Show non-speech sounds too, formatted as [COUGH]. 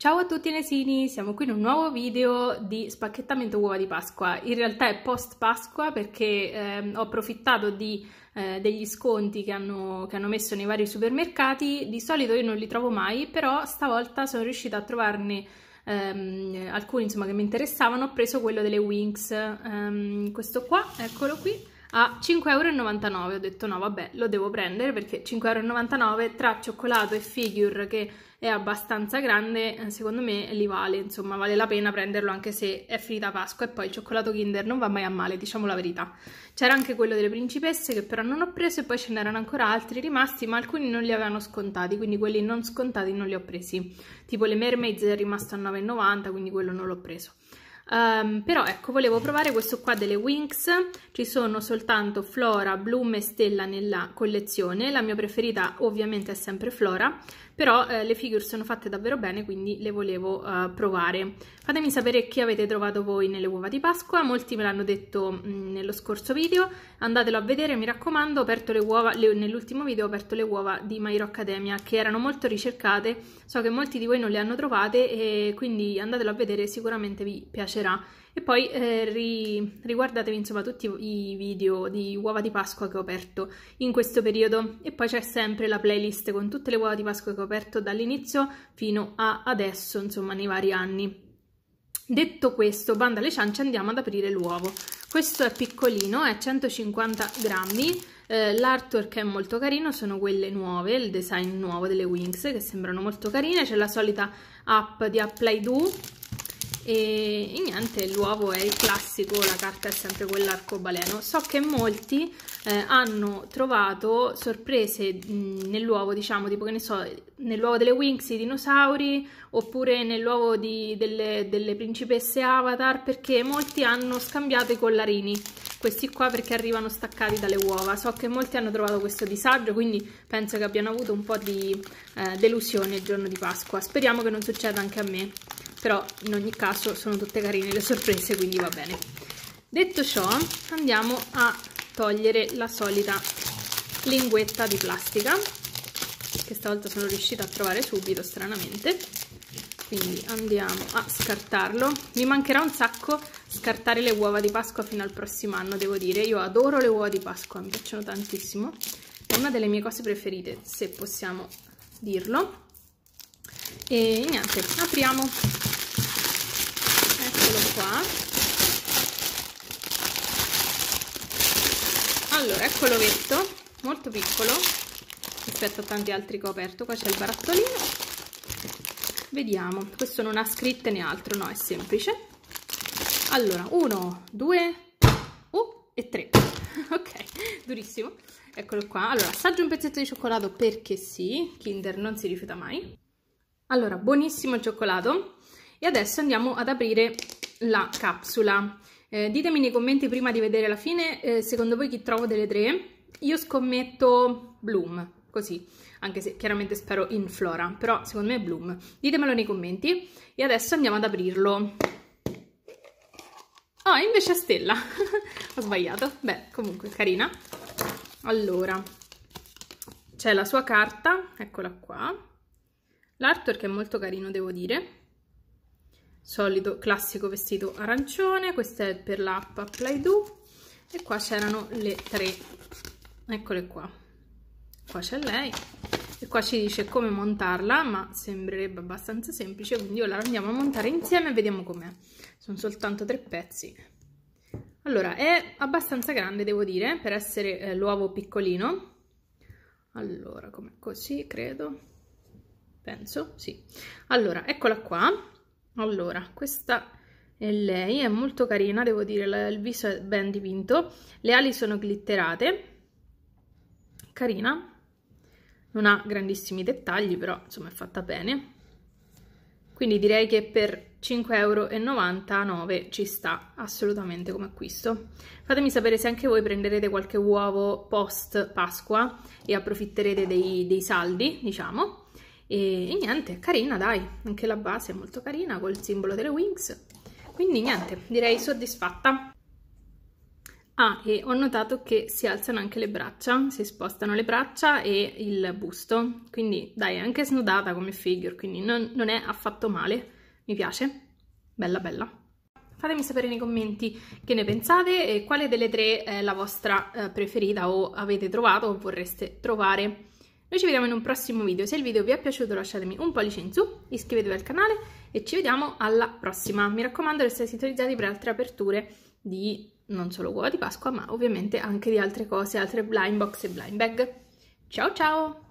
Ciao a tutti nesini, siamo qui in un nuovo video di spacchettamento uova di Pasqua. In realtà è post Pasqua perché eh, ho approfittato di, eh, degli sconti che hanno, che hanno, messo nei vari supermercati. Di solito io non li trovo mai, però stavolta sono riuscita a trovarne ehm, alcuni insomma, che mi interessavano. Ho preso quello delle Winx, ehm, questo qua, eccolo qui a 5,99 euro. Ho detto no, vabbè, lo devo prendere perché 5,99 euro tra cioccolato e figure che è abbastanza grande, eh, secondo me li vale, insomma, vale la pena prenderlo anche se è finita Pasqua e poi il cioccolato Kinder non va mai a male, diciamo la verità. C'era anche quello delle principesse che però non ho preso e poi ce n'erano ancora altri rimasti, ma alcuni non li avevano scontati, quindi quelli non scontati non li ho presi. Tipo le Mermaids è rimasto a 9,90, quindi quello non l'ho preso. Um, però ecco, volevo provare questo qua delle Winx, ci sono soltanto Flora, Bloom e Stella nella collezione, la mia preferita ovviamente è sempre Flora, però eh, le figure sono fatte davvero bene, quindi le volevo uh, provare. Fatemi sapere chi avete trovato voi nelle uova di Pasqua, molti me l'hanno detto mh, mm, nello scorso video, andatelo a vedere, mi raccomando, ho aperto le uova, nell'ultimo video ho aperto le uova di My Academia, che erano molto ricercate, so che molti di voi non le hanno trovate, e quindi andatelo a vedere, sicuramente vi piacerà. E poi eh, ri, riguardatevi insomma tutti i video di uova di Pasqua che ho aperto in questo periodo e poi c'è sempre la playlist con tutte le uova di Pasqua che ho aperto dall'inizio fino a adesso, insomma nei vari anni. Detto questo, banda alle ciance, andiamo ad aprire l'uovo. Questo è piccolino, è 150 grammi, eh, l'artwork è molto carino, sono quelle nuove, il design nuovo delle Wings che sembrano molto carine, c'è la solita app di Apply Do e, e niente, l'uovo è il classico, la carta è sempre quell'arcobaleno. So che molti eh, hanno trovato sorprese nell'uovo, diciamo, tipo che ne so, nell'uovo delle Winx i dinosauri oppure nell'uovo delle, delle principesse Avatar perché molti hanno scambiato i collarini. Questi qua perché arrivano staccati dalle uova. So che molti hanno trovato questo disagio quindi penso che abbiano avuto un po' di eh, delusione il giorno di Pasqua. Speriamo che non succeda anche a me però in ogni caso sono tutte carine le sorprese quindi va bene. Detto ciò andiamo a togliere la solita linguetta di plastica che stavolta sono riuscita a trovare subito stranamente. Quindi andiamo a scartarlo. Mi mancherà un sacco scartare le uova di Pasqua fino al prossimo anno devo dire. Io adoro le uova di Pasqua mi piacciono tantissimo. È una delle mie cose preferite se possiamo dirlo. E niente apriamo qua. Allora ecco l'ovetto molto piccolo rispetto a tanti altri che ho aperto. Qua c'è il barattolino. Vediamo. Questo non ha scritte né altro no è semplice. Allora uno due uh, e tre. [LAUGHS] Ok durissimo. Eccolo qua. Allora assaggio un pezzetto di cioccolato perché sì Kinder non si rifiuta mai. Allora buonissimo il cioccolato. E adesso andiamo ad aprire la capsula. Eh, ditemi nei commenti prima di vedere la fine, eh, secondo voi chi trovo delle tre? Io scommetto Bloom, così, anche se chiaramente spero in Flora, però secondo me è Bloom. Ditemelo nei commenti e adesso andiamo ad aprirlo. Ah, oh, invece è Stella. [LAUGHS] Ho sbagliato. Beh, comunque, carina. Allora, c'è la sua carta, eccola qua. L'artwork è molto carino, devo dire solito classico vestito arancione questo è per l'app Apply Do. E qua c'erano le tre. Eccole qua. Qua c'è lei. E qua ci dice come montarla ma sembrerebbe abbastanza semplice quindi ora andiamo a montare insieme e vediamo com'è. Sono soltanto tre pezzi. Allora è abbastanza grande devo dire per essere eh, l'uovo piccolino. Allora come così credo? Penso sì. Allora eccola qua allora questa è lei è molto carina devo dire il viso è ben dipinto le ali sono glitterate carina non ha grandissimi dettagli però insomma è fatta bene. Quindi direi che per 5,99 euro ci sta assolutamente come acquisto. Fatemi sapere se anche voi prenderete qualche uovo post Pasqua e approfitterete dei, dei saldi diciamo e, e niente, carina dai, anche la base è molto carina col simbolo delle Wings, quindi niente, direi soddisfatta. Ah, e ho notato che si alzano anche le braccia, si spostano le braccia e il busto, quindi dai, è anche snodata come figure, quindi non, non è affatto male, mi piace, bella bella. Fatemi sapere nei commenti che ne pensate e quale delle tre è la vostra eh, preferita o avete trovato o vorreste trovare. Noi ci vediamo in un prossimo video, se il video vi è piaciuto lasciatemi un pollice in su, iscrivetevi al canale e ci vediamo alla prossima. Mi raccomando restare sintonizzati per altre aperture di non solo uova di Pasqua, ma ovviamente anche di altre cose, altre blind box e blind bag. Ciao ciao!